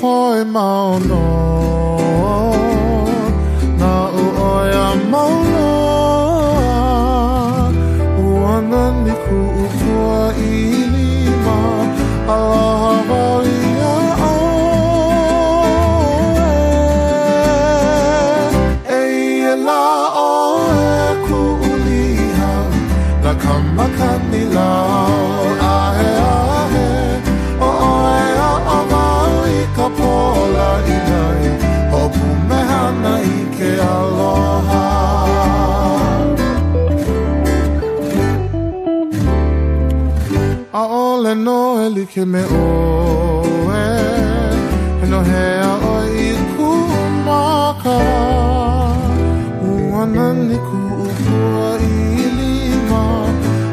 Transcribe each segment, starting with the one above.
poema o no kamakani lau Ahe, ahe, o oe a o mau i ka pola i nai O pumehana i ke aloha A ole no e like me oe He no hea oi i ku maka Uanani ku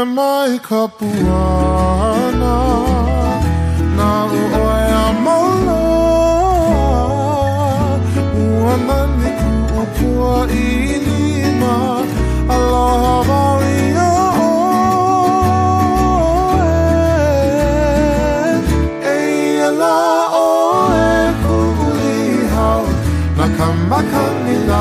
na mai kapua na Nā o oe a maula Ua mani ku o pua i lima Aloha wau i o oe E ia la oe kuli hau Nā kamakani nā